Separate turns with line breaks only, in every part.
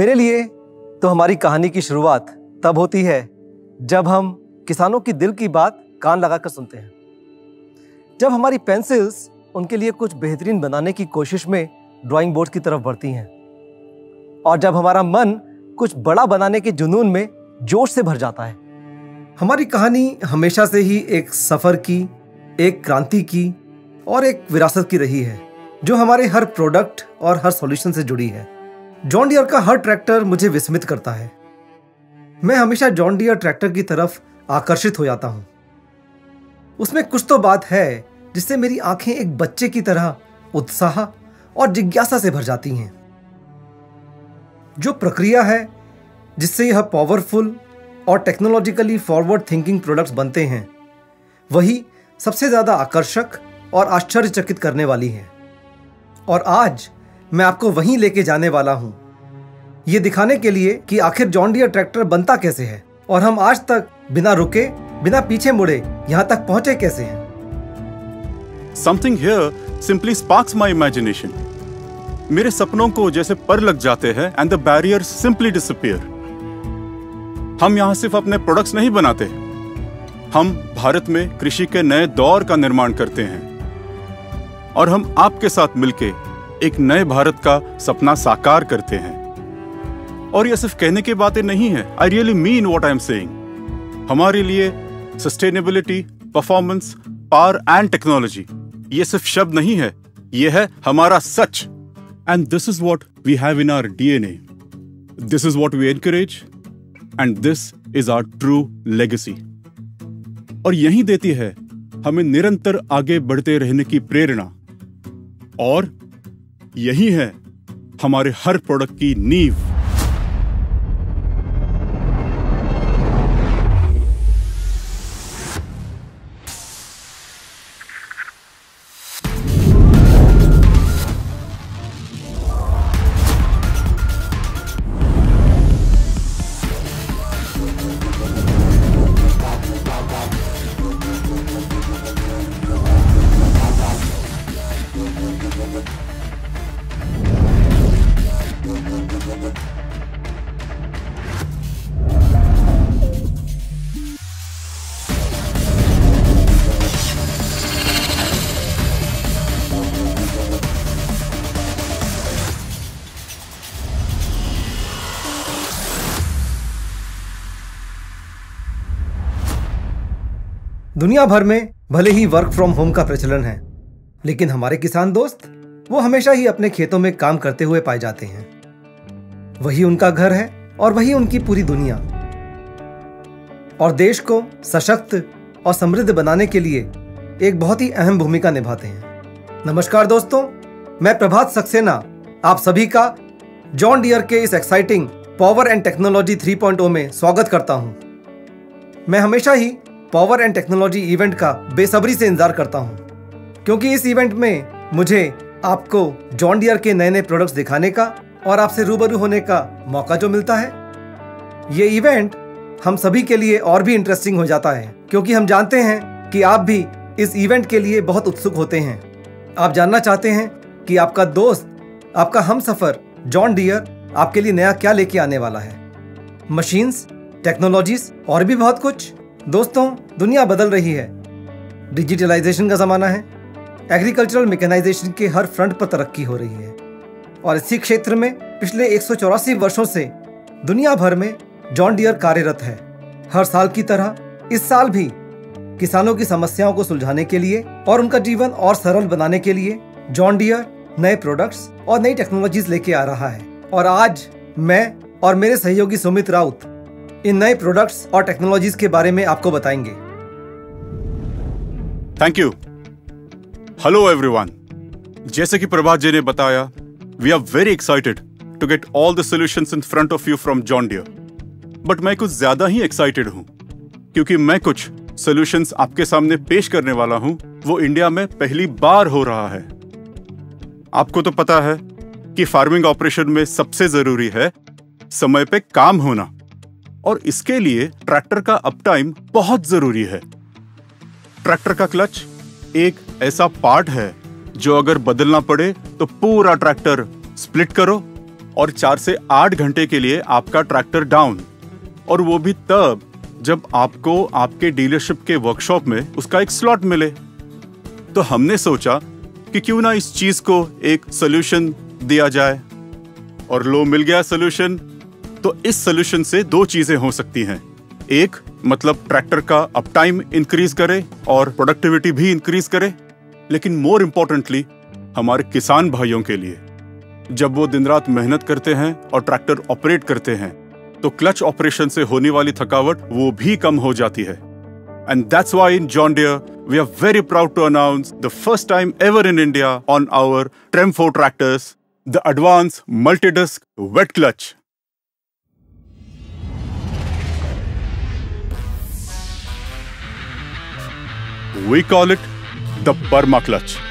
मेरे लिए तो हमारी कहानी की शुरुआत तब होती है जब हम किसानों की दिल की बात कान लगाकर सुनते हैं। जब हमारी पेंसिल्स उनके लिए कुछ बेहतरीन बनाने की कोशिश में ड्राइंग बोर्ड की तरफ़ बढ़ती हैं और जब हमारा मन कुछ बड़ा बनाने के जुनून में जोश से भर जाता है। हमारी कहानी हमेशा से ही एक सफ़र की, एक क्रांति की और एक विरासत की रही है, जो हमारे हर प्रोडक्ट और हर सॉल्यूशन से जुड़ी है। जॉन डियर का हर ट्रैक्टर मुझे विस्मित करता है। मैं हमेशा जॉन डियर ट्रैक्टर की तरफ़ आकर्षित हो जाता हूँ। उसमें कुछ तो बात है जिससे मेरी आँखें एक बच्चे की तरह उत्साह और जिज्ञासा से भर जाती हैं। जो प्रक्रिया है, जिससे यह पावरफुल और टेक्नोलॉजिकली फॉरवर्ड थिंकिंग प्रोडक्ट्स बनते हैं, वही सबसे ज़्यादा आकर्षक और आश्चर्यचकित करने वाली है। और आज मैं आपको वहीं लेके जाने वाला हूँ। ये दिखाने के लिए कि आखिर जॉन डियर ट्रैक्टर बनता कैसे है और हम आज तक बिना रुके, बिना पीछे मुड़े यहाँ तक पहुँचे कैसे हैं?
Something here simply sparks my imagination मेरे सपनों को जैसे पर लग जाते हैं and the barrier simply disappear हम यहाँ सिर्फ़ अपने प्रोडक्ट्स नहीं बनाते। हम भारत में कृषि के नए दौर का निर्माण करते हैं। और हम आपके साथ मिलके एक नए भारत का सपना साकार करते हैं। और यह सिर्फ़ कहने की बातें नहीं है। I really mean what I am saying हमारे लिए sustainability performance power and technology ये सिर्फ़ शब्द नहीं है। ये है हमारा सच। And this is what we have in our DNA this is what we encourage and this is our true legacy और यही देती है हमें निरंतर आगे बढ़ते रहने की प्रेरणा। और यही है हमारे हर प्रोडक्ट की नींव।
दुनिया भर में भले ही वर्क फ्रॉम होम का प्रचलन है, लेकिन हमारे किसान दोस्त, वो हमेशा ही अपने खेतों में काम करते हुए पाए जाते हैं। वही उनका घर है और वही उनकी पूरी दुनिया। और देश को सशक्त और समृद्ध बनाने के लिए एक बहुत ही अहम भूमिका निभाते हैं। नमस्कार दोस्तों, मैं प्रभात सक्सेना, आप सभी का जॉन डियर के इस एक्साइटिंग पावर एंड टेक्नोलॉजी 3.0 में स्वागत करता हूँ। मैं हमेशा ही पावर एंड टेक्नोलॉजी इवेंट का बेसब्री से इंतज़ार करता हूँ। क्योंकि इस इवेंट में मुझे आपको जॉन डियर के नए नए प्रोडक्ट्स दिखाने का और आपसे रूबरू होने का मौका जो मिलता है। ये इवेंट हम सभी के लिए और भी इंटरेस्टिंग हो जाता है, क्योंकि हम जानते हैं कि आप भी इस इवेंट के लिए बहुत उत्सुक होते हैं। आप जानना चाहते हैं कि आपका दोस्त, आपका हम सफ़र जॉन डियर आपके लिए नया क्या लेके आने वाला है। मशीन्स टेक्नोलॉजीज़ और भी बहुत कुछ। दोस्तों, दुनिया बदल रही है। डिजिटलाइजेशन का ज़माना है। एग्रीकल्चरल मैकेनाइजेशन के हर फ्रंट पर तरक्की हो रही है। और इसी क्षेत्र में पिछले एक वर्षों से दुनिया भर में जॉन डियर कार्यरत है। हर साल की तरह इस साल भी किसानों की समस्याओं को सुलझाने के लिए और उनका जीवन और सरल बनाने के लिए जॉन डियर नए प्रोडक्ट्स और नई टेक्नोलॉजीज़ लेके आ रहा है। और आज मैं और मेरे सहयोगी सुमित राउत इन नए प्रोडक्ट्स और टेक्नोलॉजीज़ के बारे में आपको बताएँगे।
थैंक यू हेलो एवरीवन जैसे कि प्रभात जी ने बताया we are very excited to get all the solutions in front of you from John Deere but मैं कुछ ज़्यादा ही एक्साइटेड हूँ, क्योंकि मैं कुछ सॉल्यूशंस आपके सामने पेश करने वाला हूँ। वो इंडिया में पहली बार हो रहा है। आपको तो पता है कि फ़ार्मिंग ऑपरेशन में सबसे ज़रूरी है समय पे काम होना। और इसके लिए ट्रैक्टर का अप टाइम बहुत ज़रूरी है। ट्रैक्टर का क्लच एक ऐसा पार्ट है जो अगर बदलना पड़े तो पूरा ट्रैक्टर स्प्लिट करो और चार से आठ घंटे के लिए आपका ट्रैक्टर डाउन। और वो भी तब जब आपको आपके डीलरशिप के वर्कशॉप में उसका एक स्लॉट मिले। तो हमने सोचा कि क्यों ना इस चीज़ को एक सोल्यूशन दिया जाए। और लो मिल गया सोल्यूशन तो इस सोल्यूशन से दो चीज़ें हो सकती हैं। एक मतलब ट्रैक्टर का अप टाइम इंक्रीज करे और प्रोडक्टिविटी भी इंक्रीज करे। लेकिन मोर इंपॉर्टेंटली हमारे किसान भाइयों के लिए जब वो दिन रात मेहनत करते हैं और ट्रैक्टर ऑपरेट करते हैं तो क्लच ऑपरेशन से होने वाली थकावट वो भी कम हो जाती है। And that's why in John Deere we are very proud to announce the first time ever in India on our Trem 4 tractors, the Advanced Multi-Disc Wet We call it the Burma Clutch.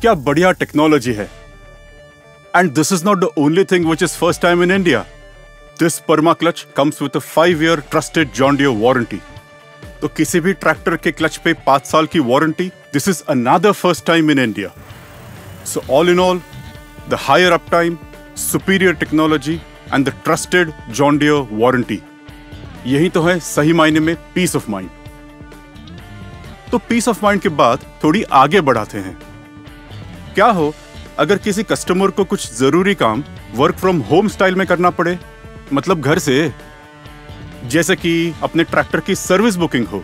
क्या बढ़िया technology है। And this is not the only thing which is first time in India this perma clutch comes with five year trusted John Deere warranty तो किसी भी tractor के clutch पे पाँच साल की warranty this is another first time in India so all in all the higher uptime superior technology and the trusted John Deere warranty यही तो है सही मायने में पीस ऑफ़ माइंड तो पीस ऑफ़ माइंड के बाद थोड़ी आगे बढ़ाते हैं। क्या हो? अगर किसी कस्टमर को कुछ ज़रूरी काम वर्क फ्रॉम होम स्टाइल में करना पड़े मतलब घर से, जैसे कि अपने ट्रैक्टर की सर्विस बुकिंग हो,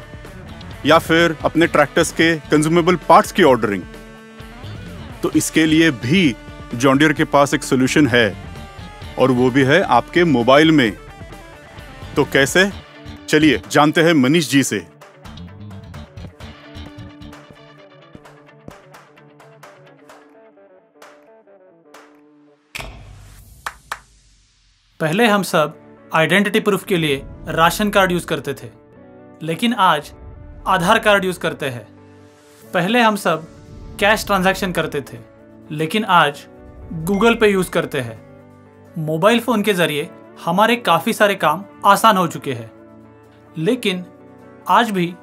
या फिर अपने ट्रैक्टर्स के कंज्यूमेबल पार्ट्स की ऑर्डरिंग तो इसके लिए भी जॉन्डियर के पास एक सोल्यूशन है, और वो भी है आपके मोबाइल में। तो कैसे? चलिए, जानते हैं मनीष जी से।
पहले हम सब आइडेंटिटी प्रूफ के लिए राशन कार्ड यूज़ करते थे, लेकिन आज आधार कार्ड यूज़ करते हैं। पहले हम सब कैश ट्रांजैक्शन करते थे, लेकिन आज गूगल पे यूज़ करते हैं। मोबाइल फ़ोन के ज़रिए हमारे काफ़ी सारे काम आसान हो चुके हैं। लेकिन आज भी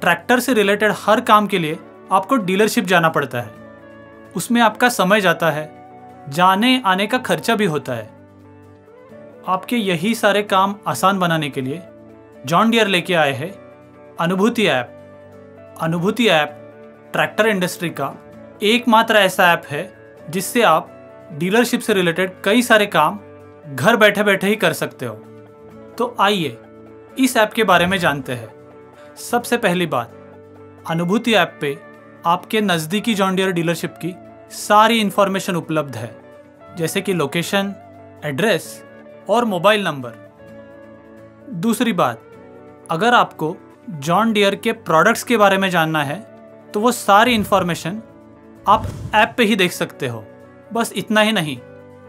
ट्रैक्टर से रिलेटेड हर काम के लिए आपको डीलरशिप जाना पड़ता है। उसमें आपका समय जाता है जाने आने का खर्चा भी होता है। आपके यही सारे काम आसान बनाने के लिए जॉन डियर लेके आए हैं अनुभूति ऐप। अनुभूति ऐप ट्रैक्टर इंडस्ट्री का एकमात्र ऐसा ऐप है जिससे आप डीलरशिप से रिलेटेड कई सारे काम घर बैठे बैठे ही कर सकते हो। तो आइए इस ऐप के बारे में जानते हैं। सबसे पहली बात, अनुभूति ऐप पे आपके नज़दीकी जॉन डियर डीलरशिप की सारी इन्फॉर्मेशन उपलब्ध है। जैसे कि लोकेशन, एड्रेस और मोबाइल नंबर। दूसरी बात, अगर आपको जॉन डियर के प्रोडक्ट्स के बारे में जानना है तो वो सारी इन्फॉर्मेशन आप ऐप पे ही देख सकते हो। बस इतना ही नहीं,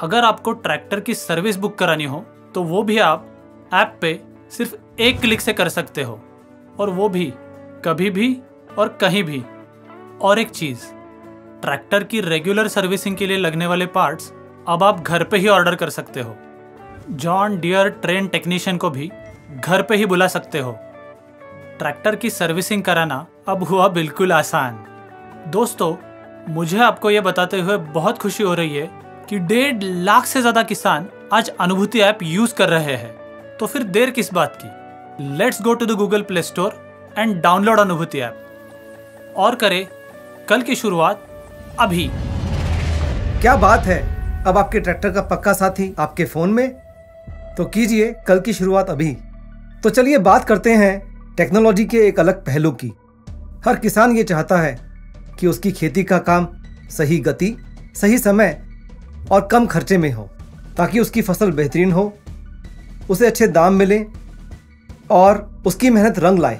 अगर आपको ट्रैक्टर की सर्विस बुक करानी हो तो वो भी आप ऐप पे सिर्फ़ एक क्लिक से कर सकते हो। और वो भी, कभी भी और कहीं भी। और एक चीज़, ट्रैक्टर की रेगुलर सर्विसिंग के लिए लगने वाले पार्ट्स अब आप घर पे ही ऑर्डर कर सकते हो। जॉन डियर ट्रेन टेक्नीशियन को भी घर पे ही बुला सकते हो। ट्रैक्टर की सर्विसिंग कराना अब हुआ बिल्कुल आसान। दोस्तों, मुझे आपको ये बताते हुए बहुत खुशी हो रही है कि डेढ़ लाख से ज़्यादा किसान आज अनुभूति ऐप यूज़ कर रहे हैं। तो फिर देर किस बात की? Let's go to the Google Play Store and download Anubhuti app. और करें, कल की शुरुआत अभी।
क्या बात है? अब आपके ट्रैक्टर का पक्का साथी आपके फ़ोन में? तो कीजिए कल की शुरुआत अभी। तो चलिए बात करते हैं टेक्नोलॉजी के एक अलग पहलू की। हर किसान ये चाहता है कि उसकी खेती का काम सही गति, सही समय और कम खर्चे में हो, ताकि उसकी फ़सल बेहतरीन हो, उसे अच्छे दाम मिले और उसकी मेहनत रंग लाए।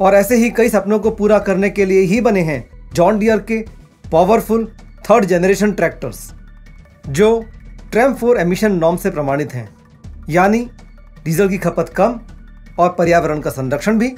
और ऐसे ही कई सपनों को पूरा करने के लिए ही बने हैं जॉन डियर के पावरफुल थर्ड जनरेशन ट्रैक्टर्स, जो ट्रैम फोर एमिशन नॉम से प्रमाणित हैं। यानी डीजल की खपत कम और पर्यावरण का संरक्षण भी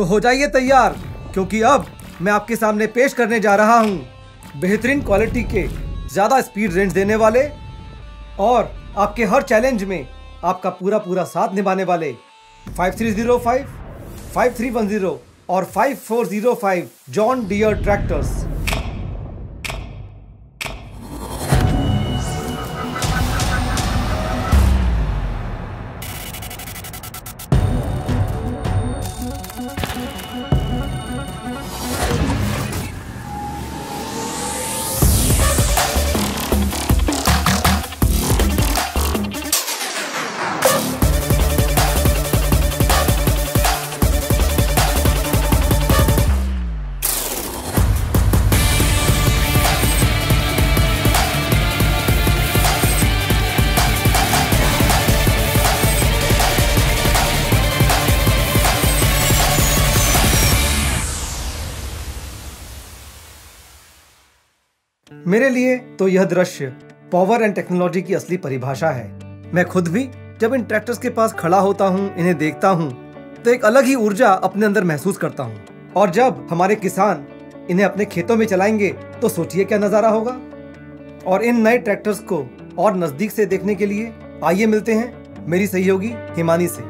तो हो जाइए तैयार क्योंकि अब मैं आपके सामने पेश करने जा रहा हूँ बेहतरीन क्वालिटी के ज़्यादा स्पीड रेंज देने वाले और आपके हर चैलेंज में आपका पूरा पूरा साथ निभाने वाले। 5305, 5310 और 5405 जॉन डियर ट्रैक्टर्स मेरे लिए तो यह दृश्य पावर एंड टेक्नोलॉजी की असली परिभाषा है। मैं खुद भी जब इन ट्रैक्टर्स के पास खड़ा होता हूँ, इन्हें देखता हूँ तो एक अलग ही ऊर्जा अपने अंदर महसूस करता हूँ। और जब हमारे किसान इन्हें अपने खेतों में चलाएँगे तो सोचिए क्या नज़ारा होगा? और इन नए ट्रैक्टर्स को और नज़दीक से देखने के लिए आइए मिलते हैं मेरी सहयोगी हिमानी से।